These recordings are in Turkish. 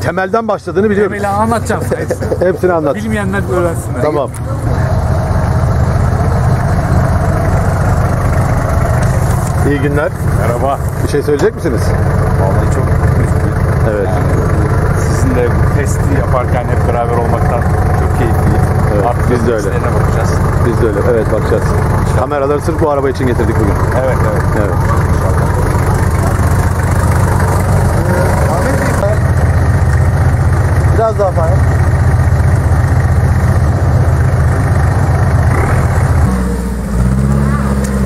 temelden başladığını biliyoruz. Temeli anlatacağım. hepsini. Hepsini anlat. Bilmeyenler öğrensinler. Tamam. İyi günler. Merhaba. Bir şey söyleyecek misiniz? Vallahi çok mutluyum. Evet. Sizinle bu testi yaparken hep beraber olmaktan çok keyifliyim. Evet, Artık biz de öyle. bakacağız. Biz de öyle. Evet bakacağız. Kameraları sırf bu araba için getirdik bugün. Evet evet. Evet. Biraz daha fazla.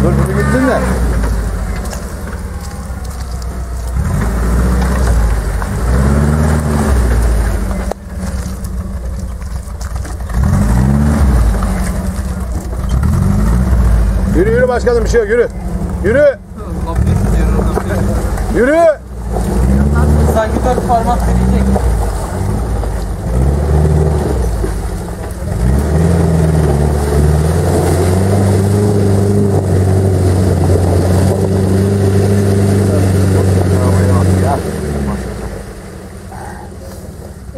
Dur bunu gittin de. Yürü yürü başkanım bir şey yok yürü. Yürü. Yürü. Sanki dört parmak deneyecek.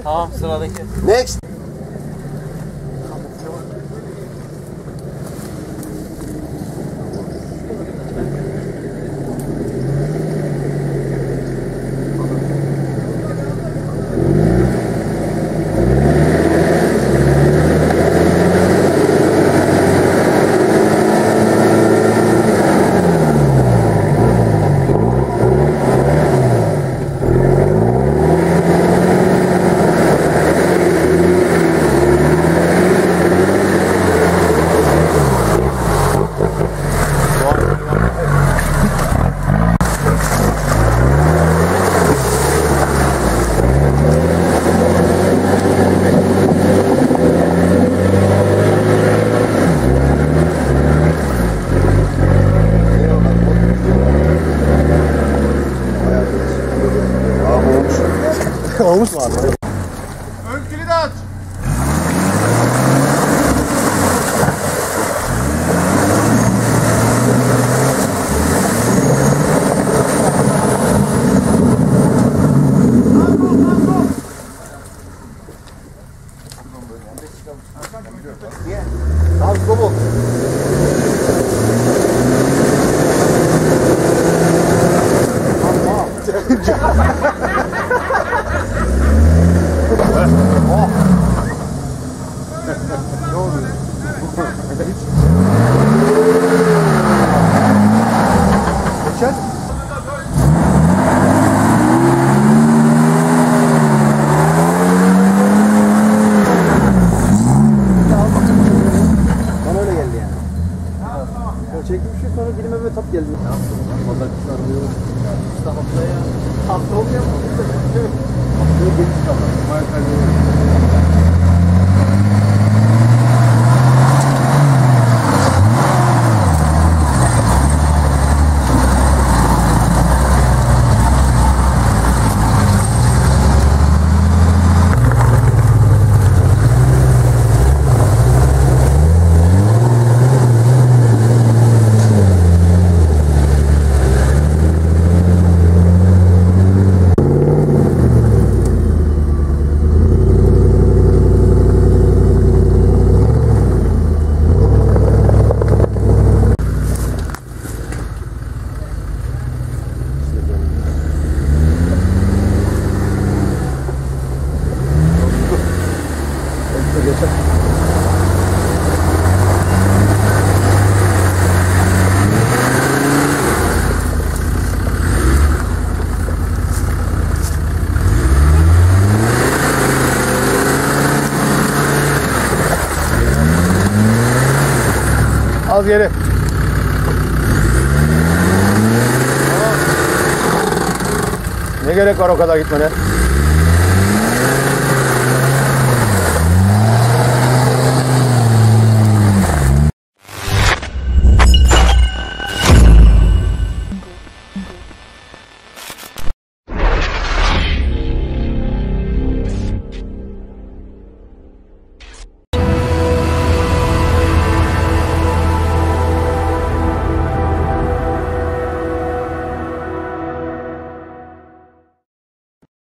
Tamam sıradaki. Next. Unutma abi. Geçer. Bana öyle geldi yani. Ya çekmişim sonra dilime böyle tat geldi. Ne yaptım? Valla kuşlar diyor. İşte haftaya. Hafta olmuyor mu? Az geri. Ne gerek var o kadar gitmene?